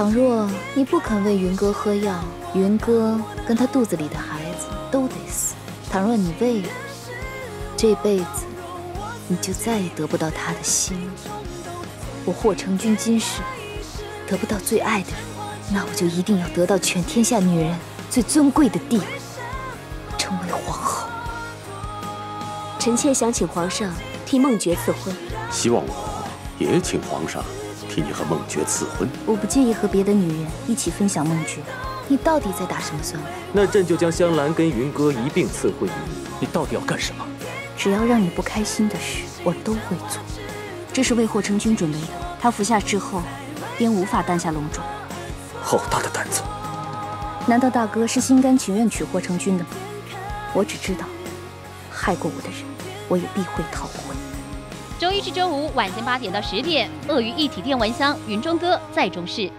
倘若你不肯为云哥喝药，云哥跟他肚子里的孩子都得死。倘若你为了，这辈子你就再也得不到他的心了。我霍成君今世得不到最爱的人，那我就一定要得到全天下女人最尊贵的地位，成为皇后。臣妾想请皇上替孟觉赐婚。希望我也请皇上替你和孟珏赐婚。我不介意和别的女人一起分享孟珏。你到底在打什么算盘？那朕就将香兰跟云哥一并赐婚于你。你到底要干什么？只要让你不开心的事，我都会做。这是为霍成君准备的。他服下之后，便无法诞下龙种。好大的胆子！难道大哥是心甘情愿娶霍成君的吗？我只知道，害过我的人，我也必会讨回。周一至周五晚间八点到十点，鳄鱼一体电蚊香，云中歌在中视。